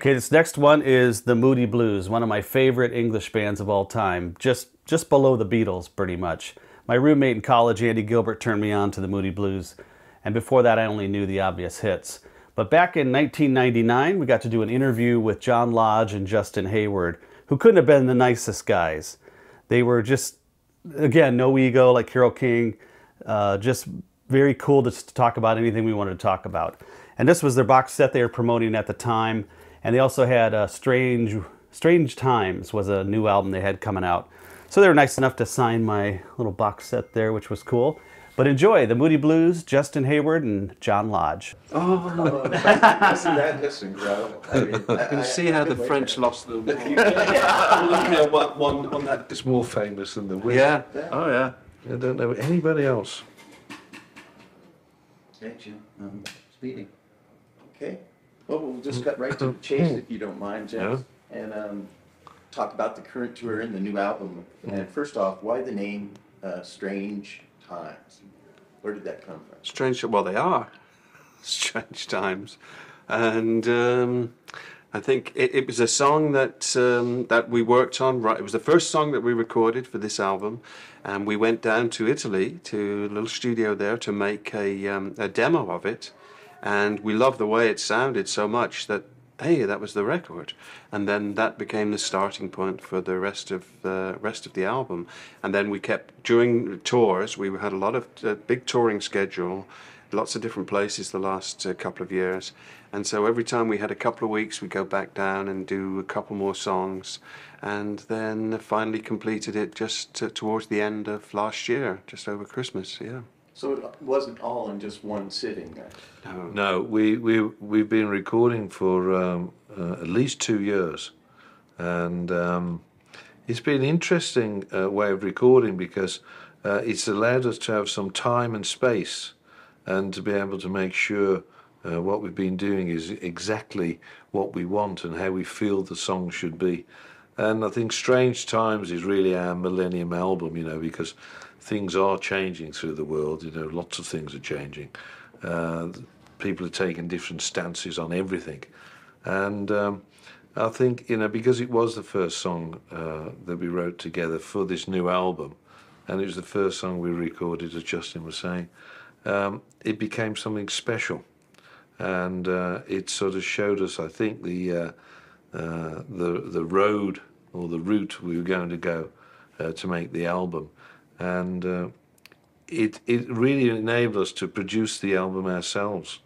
Okay, this next one is the Moody Blues, one of my favorite English bands of all time, just just below the Beatles, pretty much. My roommate in college, Andy Gilbert, turned me on to the Moody Blues, and before that, I only knew the obvious hits. But back in 1999, we got to do an interview with John Lodge and Justin Hayward, who couldn't have been the nicest guys. They were just, again, no ego like Carole King, uh, just very cool to talk about anything we wanted to talk about. And this was their box set they were promoting at the time. And they also had uh, Strange, Strange Times was a new album they had coming out. So they were nice enough to sign my little box set there, which was cool. But enjoy the Moody Blues, Justin Hayward, and John Lodge. Oh, listen, that, that's incredible. I mean, You can see how the French lost the war. looking at what one on that. It's more famous than the Wiz. Yeah. Oh yeah. I don't know anybody else. Action. Um, speeding. Okay. Well, we'll just cut right to the chase if you don't mind, Jeff. And um, talk about the current tour and the new album. And first off, why the name uh, Strange Times? Where did that come from? Strange. Well, they are strange times, and um, I think it, it was a song that um, that we worked on. Right, it was the first song that we recorded for this album, and we went down to Italy to a little studio there to make a um, a demo of it, and we loved the way it sounded so much that hey, that was the record, and then that became the starting point for the rest of the rest of the album, and then we kept during tours. We had a lot of uh, big touring schedule, lots of different places the last uh, couple of years, and so every time we had a couple of weeks, we go back down and do a couple more songs, and then finally completed it just uh, towards the end of last year, just over Christmas. Yeah. So it wasn't all in just one sitting. No. No, we we we've been recording for um, uh, at least two years, and um, it's been an interesting uh, way of recording because uh, it's allowed us to have some time and space, and to be able to make sure uh, what we've been doing is exactly what we want and how we feel the song should be. And I think Strange Times is really our Millennium album, you know, because things are changing through the world. You know, lots of things are changing. Uh, people are taking different stances on everything. And um, I think, you know, because it was the first song uh, that we wrote together for this new album, and it was the first song we recorded, as Justin was saying, um, it became something special. And uh, it sort of showed us, I think, the, uh, uh, the, the road or the route we were going to go uh, to make the album. And uh, it, it really enabled us to produce the album ourselves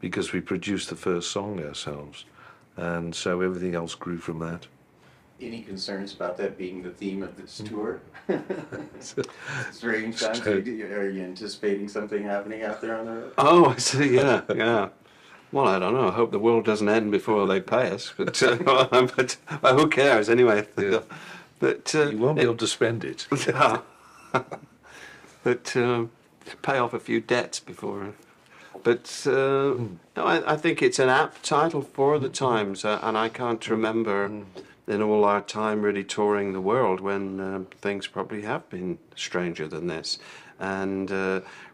because we produced the first song ourselves. And so everything else grew from that. Any concerns about that being the theme of this tour? Strange times. Are you, anticipating something happening out there on the road? Oh, I see. Yeah, yeah. Well, I don't know. I hope the world doesn't end before they pay us. But, uh, but who cares anyway? Yeah. But uh, You won't be able to spend it. but um, pay off a few debts before. But uh, no, I, I think it's an apt title for the times, uh, and I can't remember in all our time really touring the world when um things probably have been stranger than this. And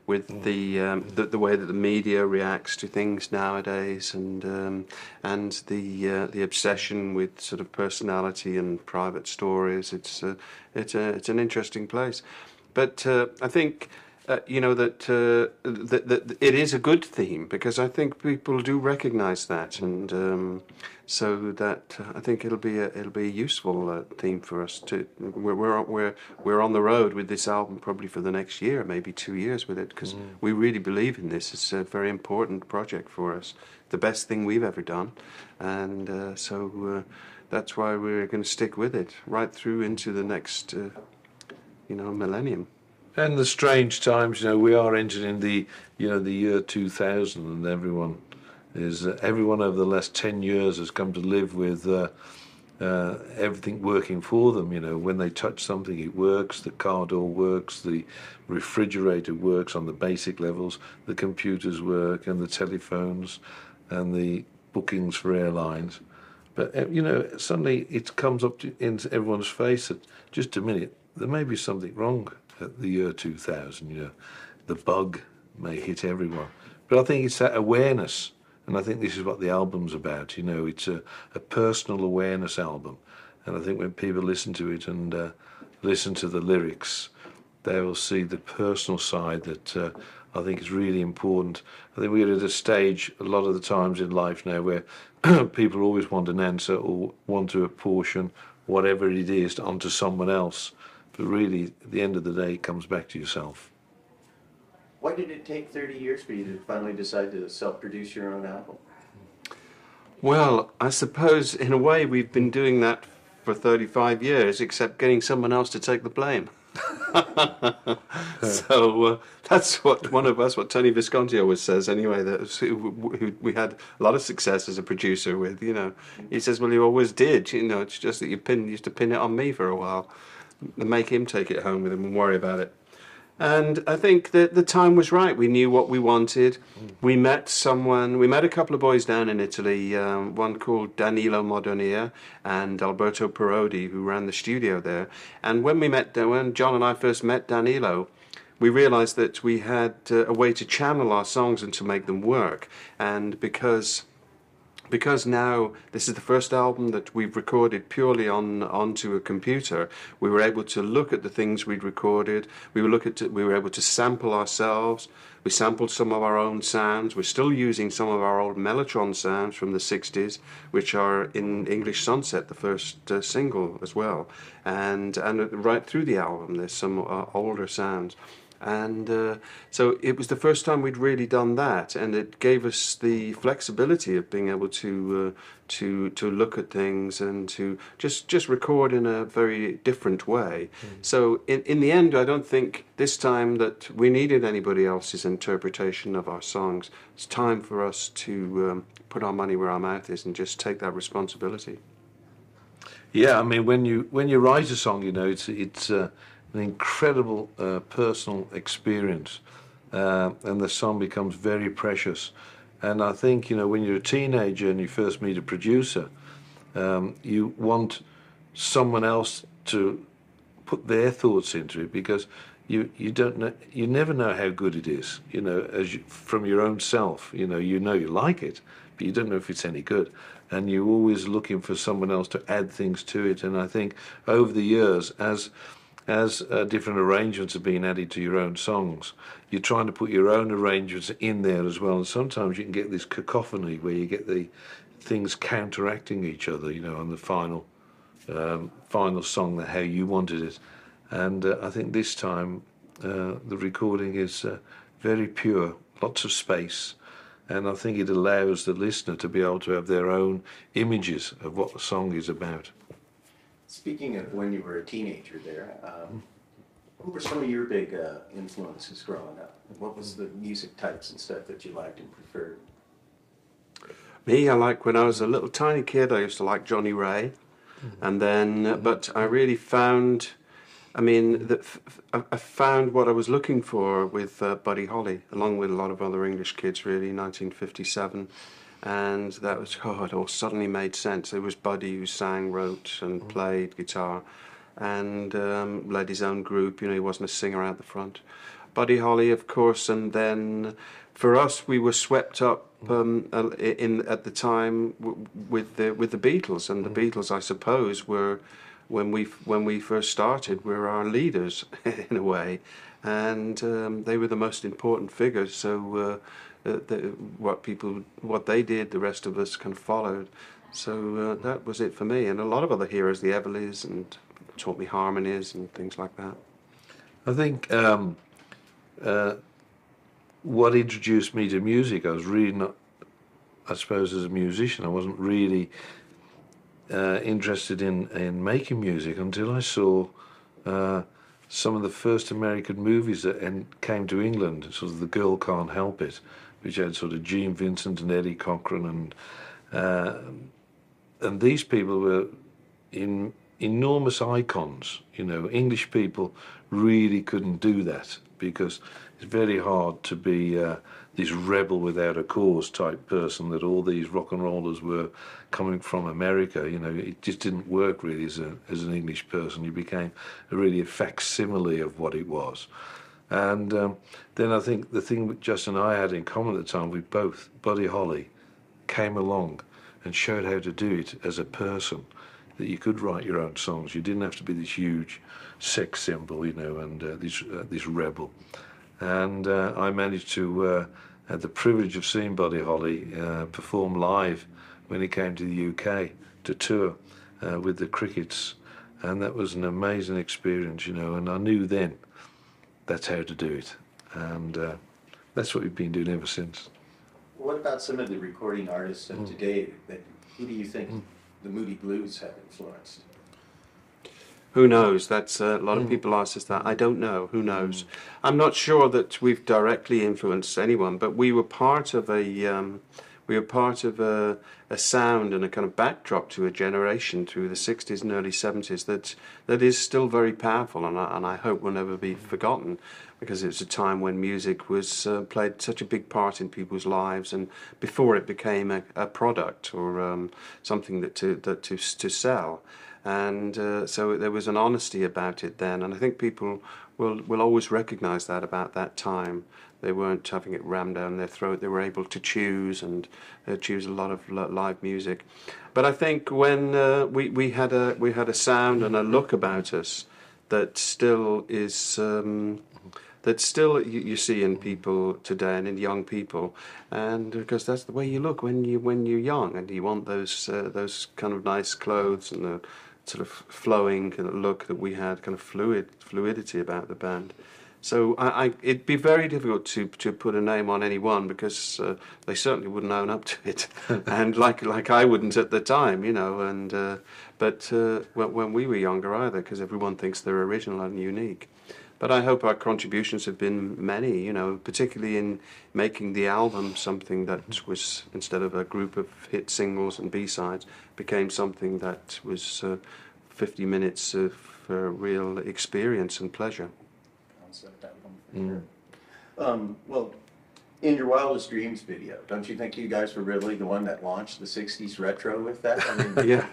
with the, um, the the way that the media reacts to things nowadays, and um, and the uh, the obsession with sort of personality and private stories, it's uh, it's a it's an interesting place. But uh, I think uh, you know that, uh, that that it is a good theme because I think people do recognise that, and um, so that uh, I think it'll be a it'll be a useful uh, theme for us to. We're we're on- we're we're on the road with this album probably for the next year, maybe two years with it, because we really believe in this. It's a very important project for us, the best thing we've ever done, and uh, so. Uh, that's why we're going to stick with it right through into the next, uh, you know, millennium. And the strange times, you know, we are entering the, you know, the year 2000, and everyone is uh, everyone over the last 10 years has come to live with uh, uh, everything working for them. You know, when they touch something, it works. The car door works. The refrigerator works on the basic levels. The computers work, and the telephones, and the bookings for airlines. But uh, you know, suddenly it comes up to, into everyone's face that just a minute, there may be something wrong at the year 2000. You know, the bug may hit everyone. But I think it's that awareness And I think this is what the album's about. You know, it's a, a personal awareness album. And I think when people listen to it and uh, listen to the lyrics, they will see the personal side that uh, I think is really important. I think we're at a stage a lot of the times in life now where people always want an answer or want to apportion whatever it is onto someone else. But really, at the end of the day, it comes back to yourself. Why did it take 30 years for you to finally decide to self-produce your own album? Well, I suppose in a way we've been doing that for 35 years, except getting someone else to take the blame. so uh, that's what one of us, what Tony Visconti always says. Anyway, that who, who we had a lot of success as a producer with. You know, he says, "Well, you always did. You know, it's just that you pin, used to pin it on me for a while, and make him take it home with him and worry about it." And I think that the time was right. We knew what we wanted. We met someone, we met a couple of boys down in Italy, um, one called Danilo Madonia and Alberto Parodi, who ran the studio there. And when we met, when John and I first met Danilo, we realized that we had uh, a way to channel our songs and to make them work. And because because now this is the first album that we've recorded purely on onto a computer, we were able to look at the things we'd recorded. We were look at we were able to sample ourselves. We sampled some of our own sounds. We're still using some of our old Mellotron sounds from the 60s, which are in English Sunset, the first uh, single as well. And and right through the album, there's some uh, older sounds and uh, so it was the first time we'd really done that, and it gave us the flexibility of being able to uh, to to look at things and to just just record in a very different way. Mm. So in in the end, I don't think this time that we needed anybody else's interpretation of our songs. It's time for us to um, put our money where our mouth is and just take that responsibility. Yeah, I mean, when you when you write a song, you know, it's it's. Uh, an incredible uh, personal experience, uh, and the song becomes very precious. And I think you know when you're a teenager and you first meet a producer, um, you want someone else to put their thoughts into it because you you don't know you never know how good it is. You know, as you, from your own self, you know you know you like it, but you don't know if it's any good. And you're always looking for someone else to add things to it. And I think over the years, as as uh, different arrangements are being added to your own songs, you're trying to put your own arrangements in there as well. And sometimes you can get this cacophony where you get the things counteracting each other, you know, on the final um, final song, the how you wanted it. And uh, I think this time uh, the recording is uh, very pure, lots of space. And I think it allows the listener to be able to have their own images of what the song is about. Speaking of when you were a teenager there, um, who were some of your big uh, influences growing up? What was the music types and stuff that you liked and preferred? Me, I like when I was a little tiny kid, I used to like Johnnie Ray. Mm-hmm. And then, uh, but I really found, I mean, the, I found what I was looking for with uh, Buddy Holly, along with a lot of other English kids, really, 1957 and that was oh it all suddenly made sense it was Buddy who sang wrote and mm. played guitar and um, led his own group you know he wasn't a singer out the front Buddy Holly of course and then for us we were swept up mm. um, in at the time with the with the Beatles and the mm. Beatles I suppose were when we when we first started were our leaders in a way and um, they were the most important figures so uh, uh, the, what people what they did, the rest of us kind of followed. So uh, that was it for me, and a lot of other heroes, the Everlys, and taught me harmonies and things like that. I think um, uh, what introduced me to music, I was really not, I suppose, as a musician, I wasn't really uh, interested in, in making music until I saw uh, some of the first American movies that en- came to England, sort of The Girl Can't Help It, which had sort of Gene Vincent and Eddie Cochran, and uh, and these people were in enormous icons. You know, English people really couldn't do that because it's very hard to be uh, this rebel without a cause type person that all these rock and rollers were coming from America. You know, it just didn't work really as, a, as an English person. You became a really a facsimile of what it was. And um, then I think the thing that Justin and I had in common at the time, we both, Buddy Holly came along and showed how to do it as a person, that you could write your own songs. You didn't have to be this huge sex symbol, you know, and uh, this uh, this rebel. And uh, I managed to uh, had the privilege of seeing Buddy Holly uh, perform live when he came to the UK to tour uh, with the Crickets, and that was an amazing experience, you know. And I knew then that's how to do it, and uh, that's what we've been doing ever since. What about some of the recording artists of today? That who do you think the Moody Blues have influenced? Who knows? That's uh, a lot of people ask us that. I don't know. Who knows? I'm not sure that we've directly influenced anyone, but we were part of a um, we were part of a, a sound and a kind of backdrop to a generation through the 60s and early 70s that that is still very powerful, and I, and I hope will never be forgotten because it was a time when music was uh, played such a big part in people's lives, and before it became a, a product or um, something that to that to to sell and uh, so there was an honesty about it then, and I think people will will always recognise that about that time. They weren't having it rammed down their throat. They were able to choose and uh, choose a lot of live music. But I think when uh, we we had a we had a sound and a look about us that still is. Um, that still you, you see in people today and in young people, and because that's the way you look when you when you're young, and you want those uh, those kind of nice clothes and the sort of flowing kind of look that we had, kind of fluid fluidity about the band. So I, I, it'd be very difficult to, to put a name on any one because uh, they certainly wouldn't own up to it, and like like I wouldn't at the time, you know. And uh, but uh, when, when we were younger either, because everyone thinks they're original and unique. But I hope our contributions have been many, you know, particularly in making the album something that was, instead of a group of hit singles and B sides, became something that was uh, 50 minutes of uh, real experience and pleasure. Album. Um, well, in your wildest dreams video, don't you think you guys were really the one that launched the '60s retro with that? I mean, Yeah,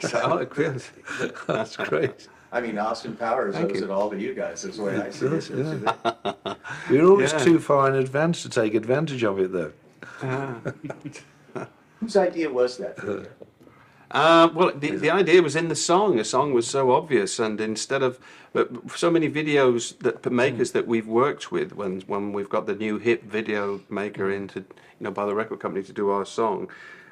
Oh. That's great. I mean, Austin Powers Thank owes you. it all to you guys. Is the way I see it. Yeah. We're always Yeah. too far in advance to take advantage of it, though. Whose idea was that? video? Uh, well, the, the idea was in the song. The song was so obvious, and instead of but so many videos that makers that we've worked with, when when we've got the new hip video maker in to, you know, by the record company to do our song,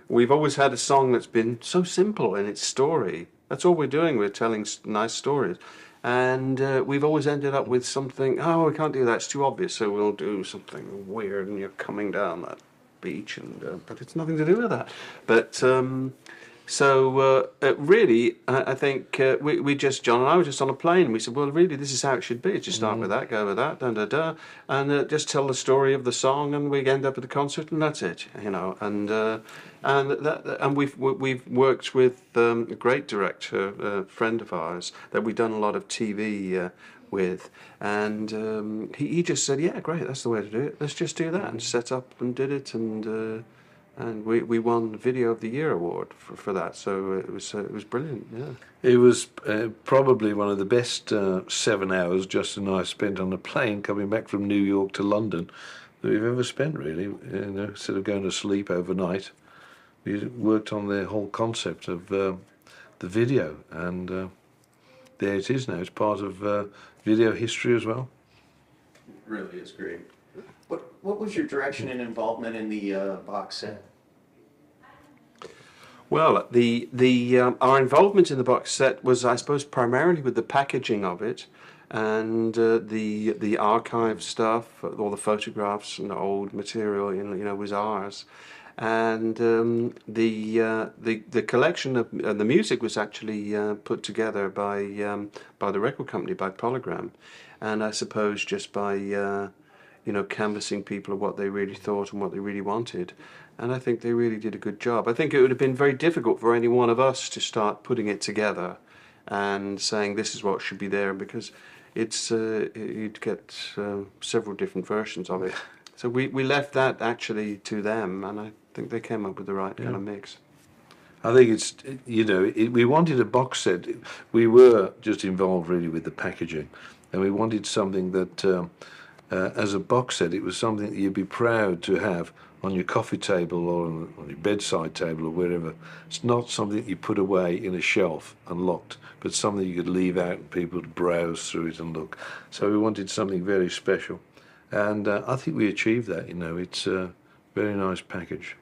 we've always had a song that's been so simple in its story. That's all we're doing. We're telling nice stories, and uh, we've always ended up with something. Oh, we can't do that. It's too obvious. So we'll do something weird, and you're coming down that beach, and uh, but it's nothing to do with that. But um, so uh, uh, really, I, I think uh, we, we just John and I were just on a plane. and We said, well, really, this is how it should be. Just start with that, go with that, da da da, and uh, just tell the story of the song, and we end up at the concert, and that's it, you know. And uh, and that, and we've we- we've worked with um, a great director, a friend of ours, that we've done a lot of TV. Uh, with and um, he, he just said yeah great that's the way to do it let's just do that and set up and did it and uh, and we, we won Video of the Year award for, for that. So it was uh, it was brilliant. Yeah. It was uh, probably one of the best uh, seven hours Justin and I spent on a plane coming back from New York to London that we've ever spent, really. You know, instead of going to sleep overnight, we worked on the whole concept of uh, the video, and uh, there it is now. It's part of uh, video history as well. really is great. What What was your direction and involvement in the uh, box set? Well, the the um, our involvement in the box set was, I suppose, primarily with the packaging of it, and uh, the the archive stuff, all the photographs and old material, you know, you know was ours, and um, the uh, the the collection of uh, the music was actually uh, put together by um, by the record company by Polygram, and I suppose just by uh, you know, canvassing people of what they really thought and what they really wanted. And I think they really did a good job. I think it would have been very difficult for any one of us to start putting it together and saying this is what should be there because it's uh, you'd get uh, several different versions of it. So we, we left that actually to them, and I think they came up with the right kind of mix. I think it's you know it, we wanted a box set. We were just involved really with the packaging, and we wanted something that, um, uh, as a box set, it was something that you'd be proud to have on your coffee table or on, on your bedside table or wherever. It's not something you put away in a shelf and locked, but something you could leave out and people would browse through it and look. So we wanted something very special, and uh, I think we achieved that. You know, it's a very nice package.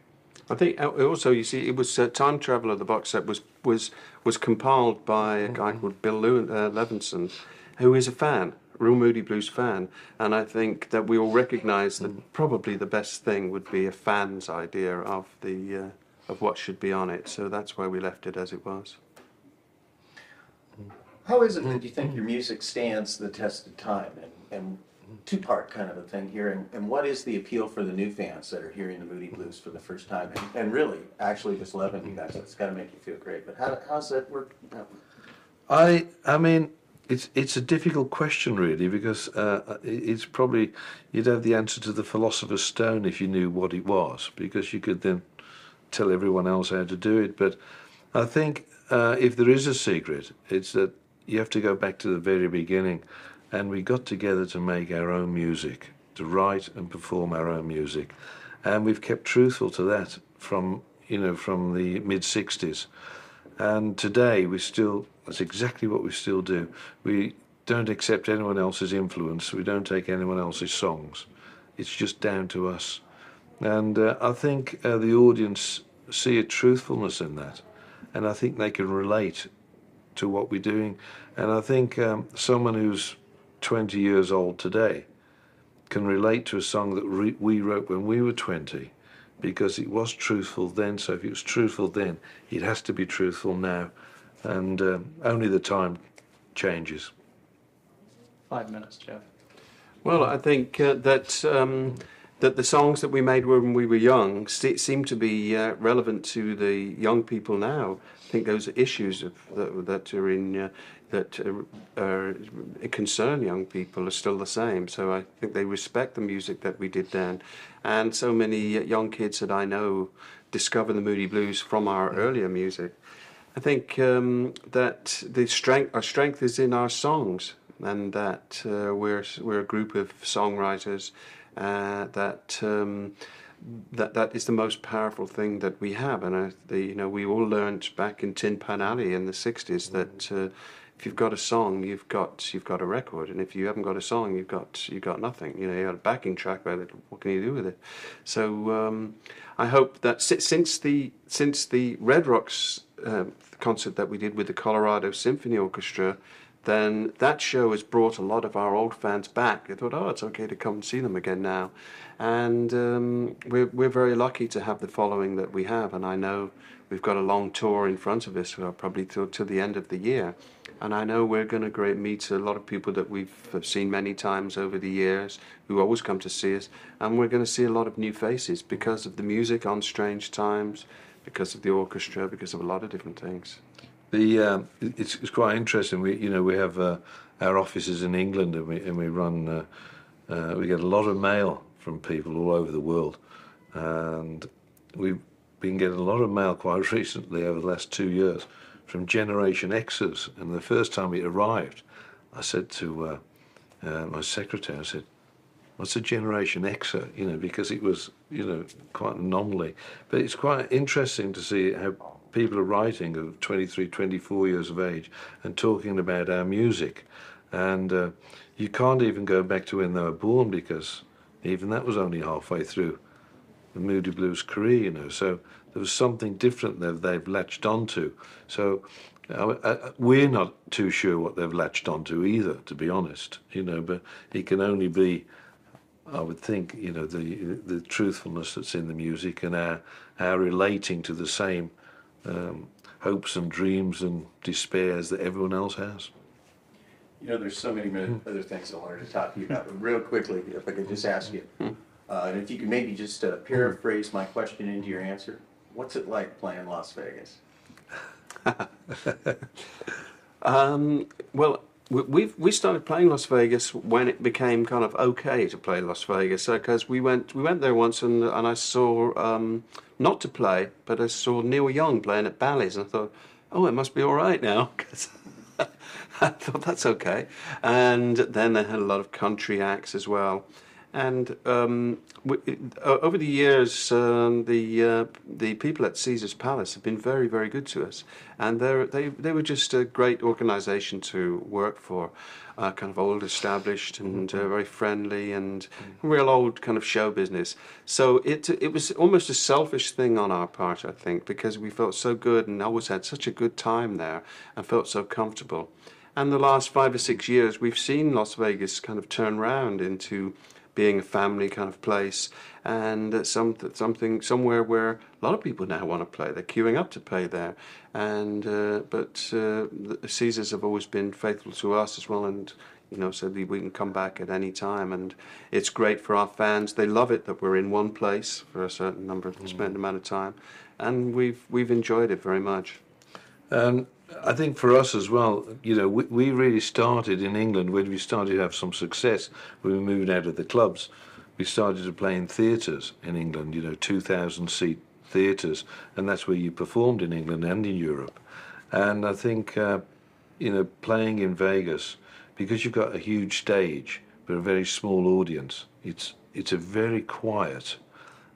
I think uh, also you see it was uh, Time Traveller. The box set was was was compiled by a guy called Bill Lew- uh, Levenson, who is a fan, real Moody Blues fan, and I think that we all recognise that probably the best thing would be a fan's idea of the uh, of what should be on it. So that's why we left it as it was. How is it that you think your music stands the test of time? And, and two part kind of a thing here. And, and what is the appeal for the new fans that are hearing the Moody Blues for the first time? And, and really, actually, just loving you guys. It's got to make you feel great. But how, how's that work? I I mean it's it's a difficult question really because uh, it's probably you'd have the answer to the philosopher's stone if you knew what it was because you could then tell everyone else how to do it. But I think uh, if there is a secret, it's that you have to go back to the very beginning, and we got together to make our own music, to write and perform our own music, and we've kept truthful to that from you know from the mid '60s. And today we still, that's exactly what we still do. We don't accept anyone else's influence. We don't take anyone else's songs. It's just down to us. And uh, I think uh, the audience see a truthfulness in that. And I think they can relate to what we're doing. And I think um, someone who's 20 years old today can relate to a song that we wrote when we were 20 because it was truthful then. So if it was truthful then, it has to be truthful now, and um, only the time changes. Five minutes, Jeff. Well, I think uh, that um, that the songs that we made when we were young se- seem to be uh, relevant to the young people now. I think those issues of, that, that are in uh, that are, are, concern young people are still the same. So I think they respect the music that we did then, and so many young kids that I know discover the Moody Blues from our earlier music. I think um, that the strength, our strength is in our songs, and that uh, we're we're a group of songwriters uh, that. Um, that that is the most powerful thing that we have, and uh, the, you know we all learned back in Tin Pan Alley in the '60s that uh, if you've got a song, you've got you've got a record, and if you haven't got a song, you've got you've got nothing. You know, you got a backing track, but what can you do with it? So um, I hope that since the since the Red Rocks um, concert that we did with the Colorado Symphony Orchestra, then that show has brought a lot of our old fans back. They thought, oh, it's okay to come and see them again now, and um, we're we're very lucky to have the following that we have, and I know we've got a long tour in front of us, probably till till the end of the year. And I know we're going to meet a lot of people that we've seen many times over the years who always come to see us. And we're going to see a lot of new faces because of the music on Strange Times, because of the orchestra, because of a lot of different things. The um, it's, it's quite interesting. We you know we have uh, our offices in England and we and we run uh, uh, we get a lot of mail from people all over the world, and we've been getting a lot of mail quite recently over the last two years from Generation X's. And the first time it arrived, I said to uh, uh, my secretary, I said, what's a Generation Xer? You know, because it was, you know, quite an anomaly. But it's quite interesting to see how people are writing of 23, 24 years of age and talking about our music. And uh, you can't even go back to when they were born because even that was only halfway through the Moody Blues career, you know. So there was something different that they've latched onto. So uh, uh, we're not too sure what they've latched onto either, to be honest. You know, but it can only be, I would think, you know, the the truthfulness that's in the music and our our relating to the same um, hopes and dreams and despairs that everyone else has. You know, there's so many other things I wanted to talk to you about, but real quickly, if I could just ask you, uh, and if you could maybe just uh, paraphrase my question into your answer. What's it like playing Las Vegas? um, well, we we started playing Las Vegas when it became kind of okay to play Las Vegas. Because we went we went there once and and I saw um, not to play, but I saw Neil Young playing at Bally's, and I thought, oh, it must be all right now. Cause I thought that's okay. And then they had a lot of country acts as well. And um, w- it- over the years, um, the uh, the people at Caesar's Palace have been very, very good to us, and they they they were just a great organisation to work for, uh, kind of old established and uh, very friendly and real old kind of show business. So it it was almost a selfish thing on our part, I think, because we felt so good and always had such a good time there and felt so comfortable. And the last five or six years, we've seen Las Vegas kind of turn round into being a family kind of place and some, something somewhere where a lot of people now want to play. They're queuing up to play there. And uh, but uh, the Caesars have always been faithful to us as well, and you know said that we can come back at any time. And it's great for our fans. They love it that we're in one place for a certain number, of spent amount of time, and we've we've enjoyed it very much. And I think for us as well, you know, we, we really started in England when we started to have some success we moved out of the clubs. We started to play in theatres in England, you know, 2,000 seat theatres, and that's where you performed in England and in Europe. And I think, uh, you know, playing in Vegas, because you've got a huge stage but a very small audience, it's it's a very quiet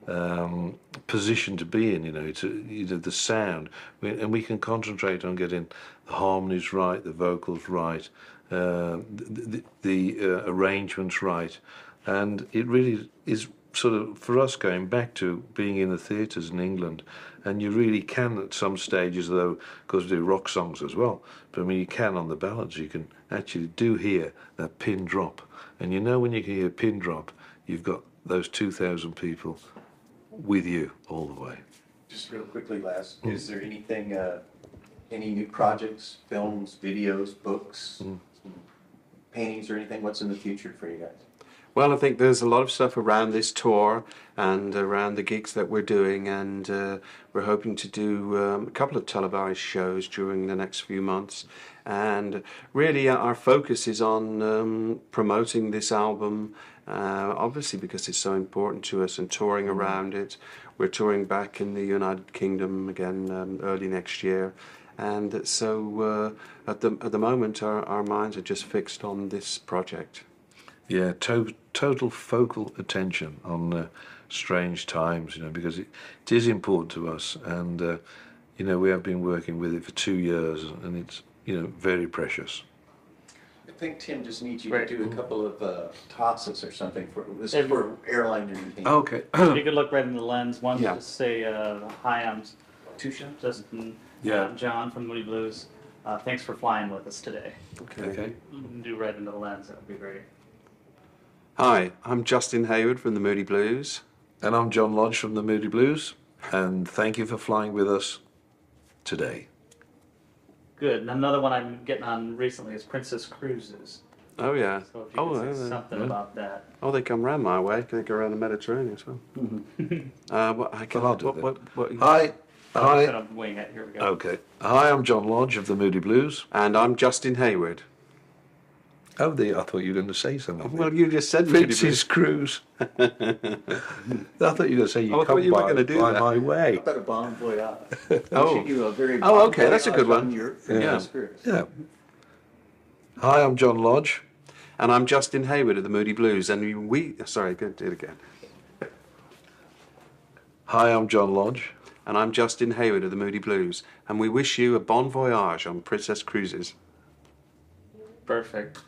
um, position to be in. You know, a, you know the sound, we, and we can concentrate on getting the harmonies right, the vocals right, uh, the, the, the uh, arrangements right, and it really is sort of for us going back to being in the theatres in England, and you really can at some stages, though, because we do rock songs as well. But I mean, you can on the ballads, you can actually do hear that pin drop, and you know when you can hear pin drop, you've got those two thousand people with you all the way. Just real quickly, Les, is there anything, uh, any new projects, films, videos, books, paintings or anything? What's in the future for you guys? Well, I think there's a lot of stuff around this tour and around the gigs that we're doing, and uh, we're hoping to do um, a couple of televised shows during the next few months. And really, uh, our focus is on um, promoting this album, uh, obviously because it's so important to us, and touring around it. We're touring back in the United Kingdom again um, early next year. And so, uh, at the at the moment, our, our minds are just fixed on this project. Yeah, to- total focal attention on uh, strange times, you know, because it, it is important to us, and uh, you know we have been working with it for two years, and it's you know very precious. I think Tim just needs you Right. to do a couple of uh, tosses or something for, this is for airline entertainment. Okay. You could look right in the lens, one Yeah. to say, uh, hi, I'm Justin, Yeah. uh, John from Moody Blues. Uh, thanks for flying with us today. okay. You can do right into the lens, that would be great. Hi, I'm Justin Hayward from the Moody Blues. And I'm John Lodge from the Moody Blues, and thank you for flying with us today. Good. And another one I'm getting on recently is Princess Cruises. Oh yeah. So if you Oh, could say yeah, something yeah. about that. oh, they come round my way. They go around the Mediterranean as well. uh, what, I can, Well, I'll do what, that. what, what, Hi. I'm Hi. gonna wing it. Here we go. Okay. Hi, I'm John Lodge of the Moody Blues. And I'm Justin Hayward. Oh, the, I thought you were going to say something. Well, you just said Moody Princess Cruise. I thought you were going to say you Oh, I thought come you were by, gonna do by that. my way. How about a bon voyage? Oh. We a very Oh, okay, that's a good one. your Yeah. Yeah. Hi, I'm John Lodge. And I'm Justin Hayward of the Moody Blues. And we, sorry, go do it again. Hi, I'm John Lodge. And I'm Justin Hayward of the Moody Blues. And we wish you a bon voyage on Princess Cruises. Perfect.